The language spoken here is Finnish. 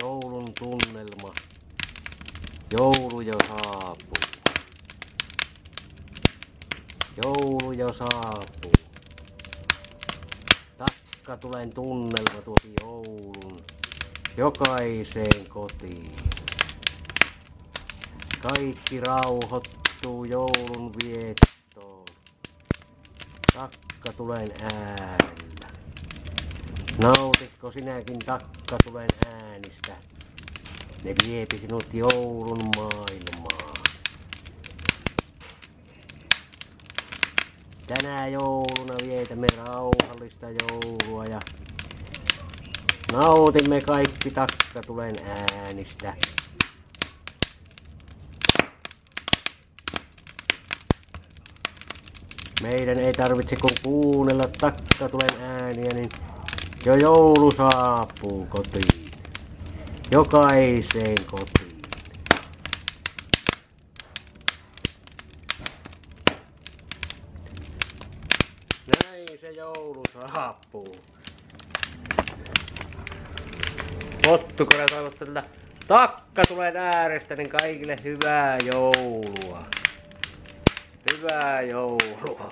Joulun tunnelma. Joulu jo saapuu. Joulu jo saapuu. Takka tulen tunnelma tuopi joulun jokaiseen kotiin. Kaikki rauhoittuu joulun viettoon. Takka tulen äänellä. Nautitko sinäkin takka tulen äänistä? Ne viepi sinut joulun maailmaan. Tänä jouluna vietämme rauhallista joulua ja nautimme kaikki takka tulen äänistä. Meidän ei tarvitse kun kuunnella takka tulen ääniä, niin jo joulu saapuu kotiin. Jokaiseen kotiin. Näin se joulu saapuu. Pottukora toivottaa takka tulee äärestä, niin kaikille hyvää joulua. Hyvää joulua.